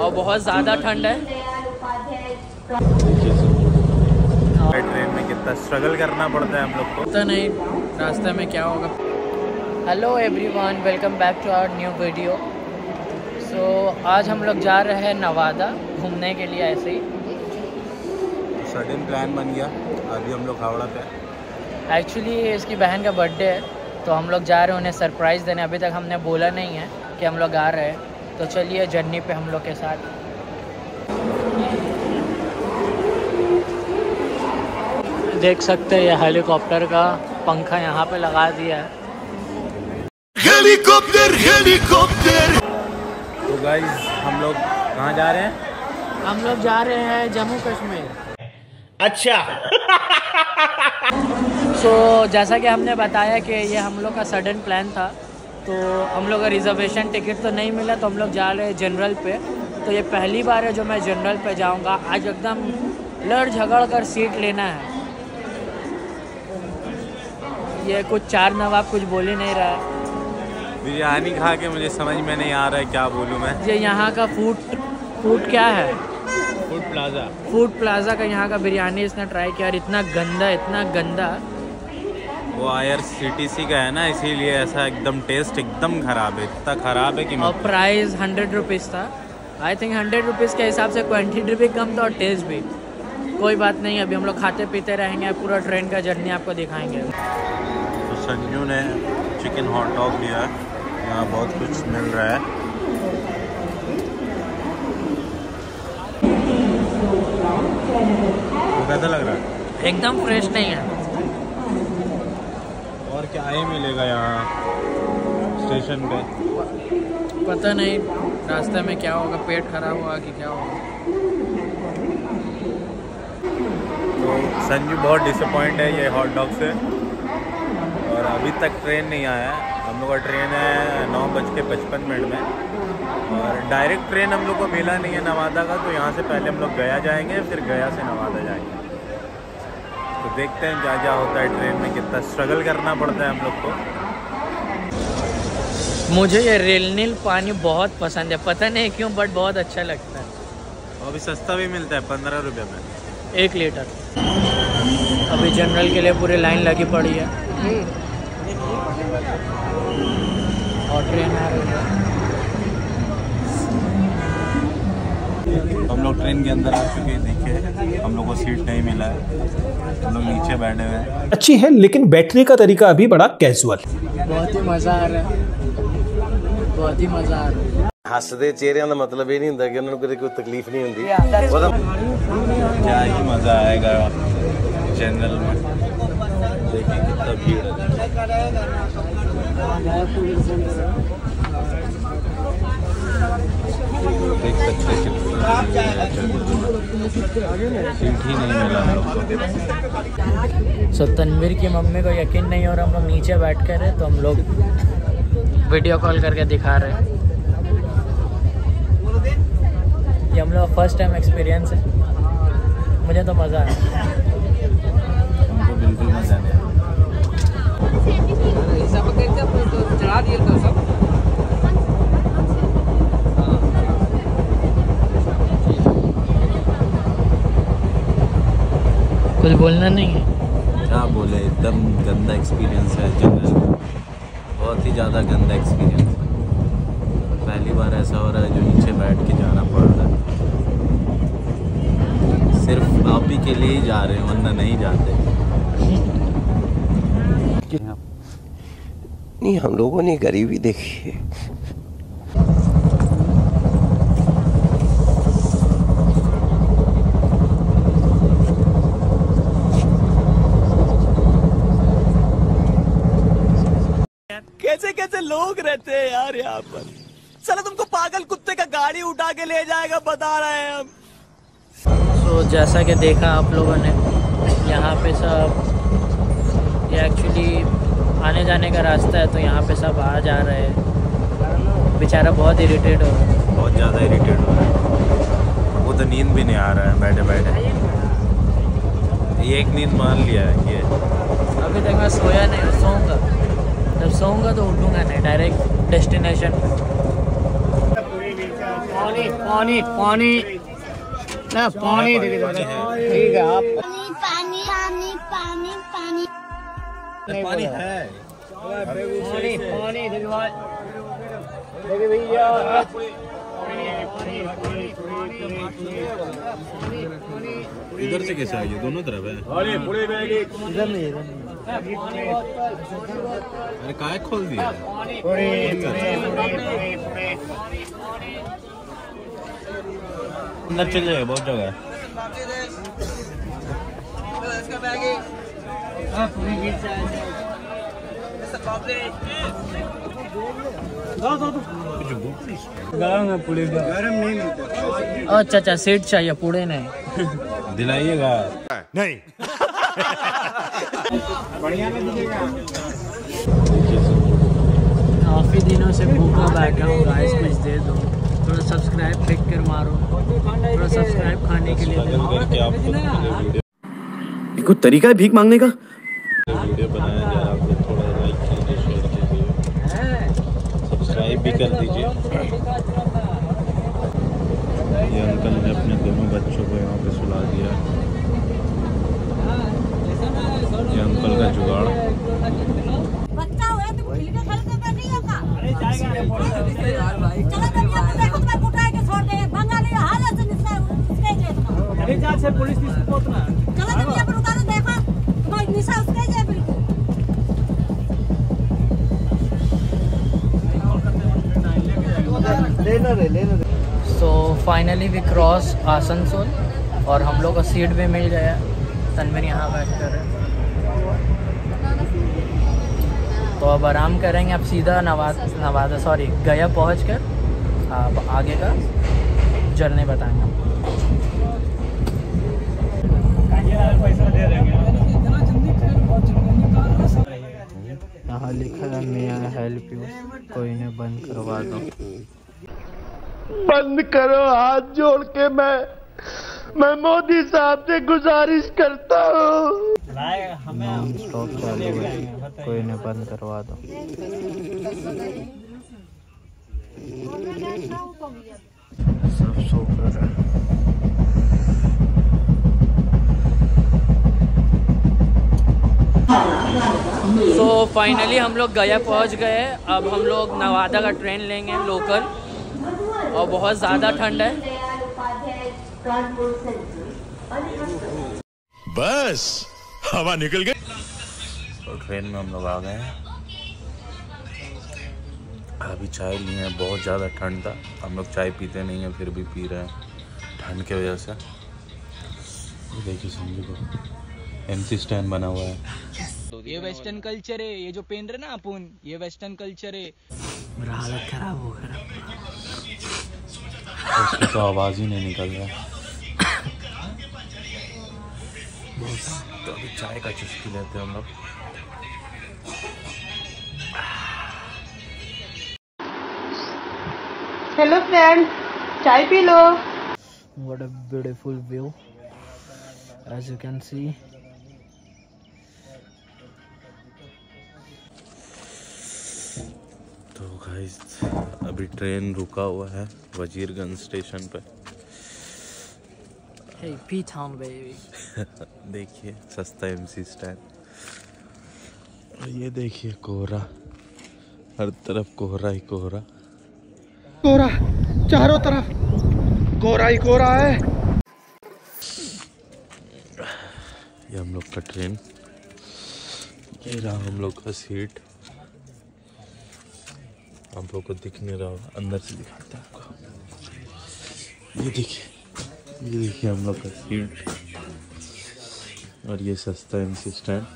और बहुत ज़्यादा ठंड है। ट्रेन में कितना स्ट्रगल करना पड़ता है हम लोग को। पता नहीं रास्ते में क्या होगा। Hello everyone welcome back to our new video so आज हम लोग जा रहे हैं नवादा घूमने के लिए ऐसे ही। सडन प्लान बन गया। अभी हम लोग हावड़ा पे एक्चुअली इसकी बहन का बर्थडे है तो हम लोग जा रहे हैं उन्हें सरप्राइज़ देने। अभी तक हमने बोला नहीं है कि हम लोग आ रहे हैं। तो चलिए जर्नी पे हम लोग के साथ। देख सकते हैं ये हेलीकॉप्टर का पंखा यहाँ पे लगा दिया है। हेलीकॉप्टर हेलीकॉप्टर तो गाइज़ हम लोग कहाँ जा रहे हैं? हम लोग जा रहे हैं जम्मू कश्मीर। अच्छा। सो so, जैसा कि हमने बताया कि ये हम लोग का सडन प्लान था। तो हम लोग का रिजर्वेशन टिकट तो नहीं मिला तो हम लोग जा रहे हैं जनरल पे। तो ये पहली बार है जो मैं जनरल पे जाऊँगा। आज एकदम लड़ झगड़ कर सीट लेना है। ये कुछ चार नवाब कुछ बोल ही नहीं रहा है। बिरयानी खा के मुझे समझ में नहीं आ रहा है क्या बोलूँ मैं। ये यहाँ का फ़ूड फ़ूड क्या है? फ़ूड प्लाजा फ़ूड प्लाजा का यहाँ का बिरयानी इसने ट्राई किया और इतना गंदा इतना गंदा। वो आयर सी का है ना इसीलिए ऐसा एकदम टेस्ट एकदम खराब है। इतना खराब है कि और प्राइस हंड्रेड रुपीज़ था। आई थिंक हंड्रेड रुपीज़ के हिसाब से क्वान्टिटी भी कम था और टेस्ट भी। कोई बात नहीं अभी हम लोग खाते पीते रहेंगे पूरा ट्रेन का जर्नी आपको दिखाएँगे। तो संजू ने चिकन हॉट डॉग लिया। यहाँ बहुत कुछ मिल रहा है। कैसा लग रहा है? एकदम फ्रेश नहीं है। और क्या ही मिलेगा यहाँ स्टेशन पे? पता नहीं रास्ते में क्या होगा पेट खराब होगा कि क्या होगा? तो संजू बहुत डिसअपॉइंट है ये हॉट डॉग से। और अभी तक ट्रेन नहीं आया है। हम लोग का ट्रेन है नौ बज के पचपन मिनट में। और डायरेक्ट ट्रेन हम लोग को मिला नहीं है नवादा का तो यहाँ से पहले हम लोग गया जाएँगे फिर गया से नवादा जाएँगे। तो देखते हैं क्या क्या होता है ट्रेन में कितना स्ट्रगल करना पड़ता है हम लोग को। मुझे ये रेलनील पानी बहुत पसंद है। पता नहीं क्यों बट बहुत अच्छा लगता है। और अभी सस्ता भी मिलता है पंद्रह रुपये में। एक लीटर। अभी जनरल के लिए पूरी लाइन लगी पड़ी है। और ट्रेन आ रही है हम लोग ट्रेन के अंदर आ चुके हैं देखिए हम लोग को सीट नहीं मिला है हम लोग नीचे बैठे हुए हैं अच्छी है लेकिन बैठने का तरीका अभी बड़ा कैजुअल बहुत ही मज़ा आ रहा है बहुत ही मज़ा आ रहा है ਹੱਸਦੇ ਚਿਹਰਿਆਂ ਦਾ ਮਤਲਬ ਇਹ ਨਹੀਂ ਹੁੰਦਾ ਕਿ ਉਹਨਾਂ ਨੂੰ ਕਦੇ ਕੋਈ ਤਕਲੀਫ ਨਹੀਂ ਹੁੰਦੀ ਉਹਦਾ क्या ही मज़ा आएगा जनरल में देखिए कितना भीड़ है देख सकते हैं सीट ही नहीं मिला हम लोग को सो तनवीर की मम्मी को यकीन नहीं हो रहा हम लोग नीचे बैठ कर है तो हम लोग वीडियो कॉल करके दिखा रहे हैं ये हम लोग फ़र्स्ट टाइम एक्सपीरियंस है मुझे तो मज़ा आया हमको बिल्कुल मज़ा नहीं आया कुछ बोलना नहीं है। क्या बोले? एकदम गंदा एक्सपीरियंस है जनरल बहुत ही ज़्यादा गंदा एक्सपीरियंस है। पहली बार ऐसा हो रहा है जो नीचे बैठ के जाना पड़ रहा है। सिर्फ़ आप ही के लिए ही जा रहे हैं वरना नहीं जाते। नहीं हम लोगों ने गरीबी देखी है। कैसे लोग रहते हैं यार यहाँ पर। चलो तुमको पागल कुत्ते का गाड़ी उठा के ले जाएगा बता रहे हैं हम। तो जैसा कि देखा आप लोगों ने यहाँ पे सब ये एक्चुअली आने जाने का रास्ता है तो यहाँ पे सब आ जा रहे हैं। बेचारा बहुत इरिटेट हो रहा है। बहुत ज़्यादा इरिटेट हो रहा है। वो तो नींद भी नहीं आ रहा है बैठे बैठे। ये एक नींद मान लिया है ये अभी तक मैं सोया नहीं सोऊँगा। जब सोऊँगा तो उठूँगा नहीं डायरेक्ट डेस्टिनेशन पानी पानी पानी। ना पानी दे ठीक है आप पानी पानी पानी पानी पानी है पानी पानी देखिए भाई भैया। इधर से कैसे आई दोनों तरफ़ है। इधर नहीं इधर नहीं। अरे काय खोल दिया? अंदर चल जाएगा बहुत जगह है। अच्छा अच्छा सीट चाहिए पूरे नहीं। दिलाइएगा। काफ़ी दिनों से भूखा बैठा हूँ गाइस कुछ दे दो। थोड़ा सब्सक्राइब फेंक कर मारो। थोड़ा सब्सक्राइब खाने के लिए कोई तरीका है भीख मांगने का? वीडियो बनाया जाए आप थोड़ा लाइक कीजिए शेयर कीजिए। सब्सक्राइब भी कर दीजिए। ये अंकल ने अपने दोनों बच्चों को यहाँ पे सुला दिया। पुलिस चलो जब ये पर उतारो देखो तुम्हारी निशा उसके जे बिल्कुल so finally we cross Asansol और हम लोग को सीट भी मिल गया। तनवीर यहाँ बैठ कर। है। तो अब आराम करेंगे अब सीधा नवाद नवादा सॉरी गया पहुँच कर। अब आगे का जर्नी बताएँगे। आपको यहाँ लिखा है मैं हेल्प यू कोई ने बंद करवा दो। बंद करो हाथ जोड़ के मैं मैं मोदी साहब से गुजारिश करता हूँ। नॉन स्टॉप चालू है। कोई ने बंद करवा दो। सब सो कर रहे हैं। सो फाइनली हम लोग गया पहुँच गए। अब हम लोग नवादा का ट्रेन लेंगे लोकल और बहुत ज़्यादा ठंड है। बस हवा निकल गई। और ट्रेन में हम लोग आ गए। हैं अभी चाय लिए हैं बहुत ज़्यादा ठंड था। हम लोग चाय पीते नहीं हैं फिर भी पी रहे हैं। ठंड की वजह से। देखिए को एम सी स्टैंड बना हुआ है। ये वेस्टर्न कल्चर है ये जो पहन रहे ना अपन ये वेस्टर्न कल्चर है। मेरा हालत खराब हो गया। उसकी तो आवाज़ ही नहीं निकल रहा। तो अभी चाय का चुस्की लेते हैं हम लोग। हेलो फ्रेंड चाय पी लो। What a beautiful view. As you can see guys अभी ट्रेन रुका हुआ है वजीरगंज स्टेशन पे। Hey देखिए सस्ता एमसी स्टैंड और ये देखिए कोहरा। हर तरफ़ कोहरा ही कोहरा। कोहरा चारों तरफ़ कोहरा ही कोहरा है। ये हम लोग का ट्रेन ये रहा हम लोग का सीट आप लोग को दिख नहीं रहा होगा अंदर से दिखाते हैं आपको। ये देखिए ये देखिए हम लोग का सीट और ये सस्ता M C stand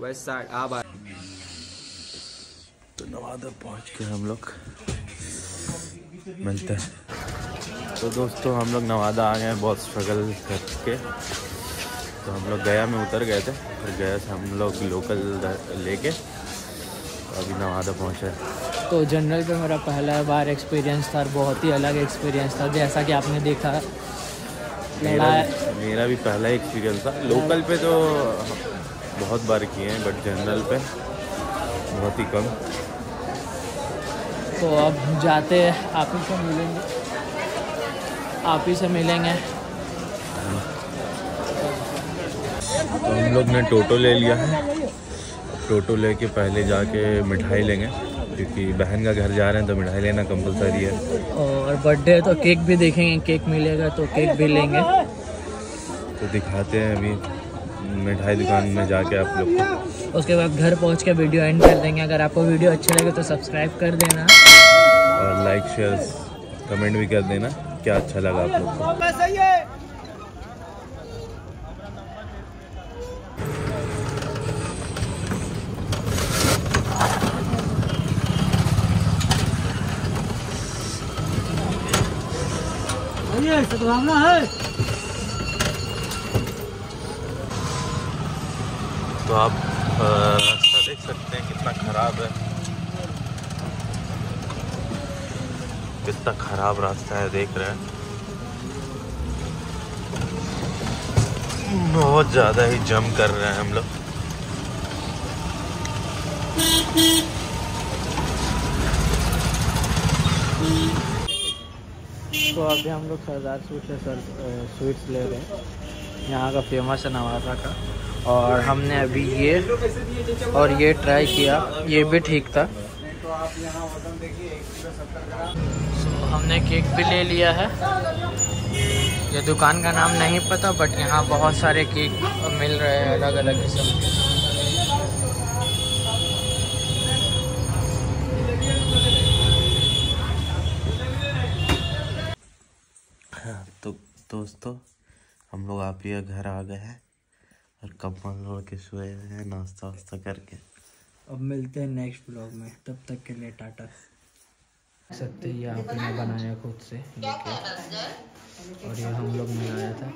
west side आप तो नवादा पहुँच के हम लोग। मिलते हैं। तो दोस्तों हम लोग नवादा आ गए हैं बहुत स्ट्रगल करके। तो हम लोग गया में उतर गए थे फिर गया से हम लोग लोकल लेके तो अभी नवादा पहुँचे। तो जनरल पे मेरा पहला बार एक्सपीरियंस था बहुत ही अलग एक्सपीरियंस था जैसा कि आपने देखा। मेरा मेरा भी पहला एक्सपीरियंस था। लोकल पे तो बहुत बार किए हैं बट जनरल पे बहुत ही कम। तो अब जाते हैं आप ही से मिलेंगे। आप ही से मिलेंगे। तो हम लोग ने टोटो ले लिया है। टोटो लेके पहले जाके मिठाई लेंगे क्योंकि बहन का घर जा रहे हैं तो मिठाई लेना कंपलसरी है। और बर्थडे है तो केक भी देखेंगे केक मिलेगा तो केक भी लेंगे। तो दिखाते हैं अभी मिठाई दुकान में जाके आप लोग को। उसके बाद घर पहुँच के वीडियो एंड कर देंगे। अगर आपको वीडियो अच्छे लगे तो सब्सक्राइब कर देना। और लाइक शेयर कमेंट भी कर देना क्या अच्छा लगा आप लोग को। तो आप रास्ता देख सकते हैं कितना ख़राब है। कितना ख़राब रास्ता है, देख रहे हैं। बहुत ज़्यादा ही जम कर रहे हैं हम लोग। तो अभी हम लोग सरदार स्वीट से सर स्वीट्स ले रहे हैं। यहाँ का फ़ेमस है नवादा का। और हमने अभी ये और ये ट्राई किया। ये भी ठीक था। So, हमने केक भी ले लिया है। ये दुकान का नाम नहीं पता बट यहाँ बहुत सारे केक मिल रहे हैं अलग अलग किस्म के तो दोस्तों हम लोग आप ही घर आ गए हैं और कम्बल ओढ़ के सोए हुए हैं नाश्ता वास्ता करके। अब मिलते हैं नेक्स्ट ब्लॉग में। तब तक के लिए टाटा। सकते ये आपने बनाया खुद से और ये हम लोग ने लाया था।